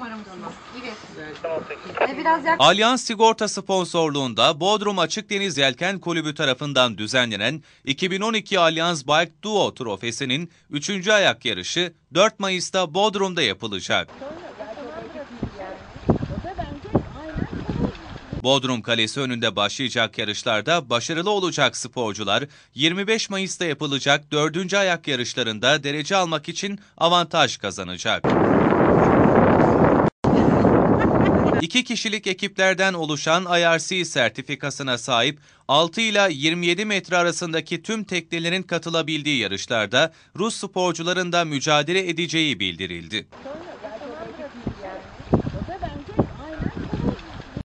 numaramız. Evet. Biraz yak. Alyans Sigorta sponsorluğunda Bodrum Açık Deniz Yelken Kulübü tarafından düzenlenen 2012 Alyans Bike Duo Trofesi'nin 3. ayak yarışı 4 Mayıs'ta Bodrum'da yapılacak. Bodrum Kalesi önünde başlayacak yarışlarda başarılı olacak sporcular 25 Mayıs'ta yapılacak 4. ayak yarışlarında derece almak için avantaj kazanacak. 2 kişilik ekiplerden oluşan IRC sertifikasına sahip 6 ila 27 metre arasındaki tüm teknelerin katılabildiği yarışlarda Rus sporcuların da mücadele edeceği bildirildi.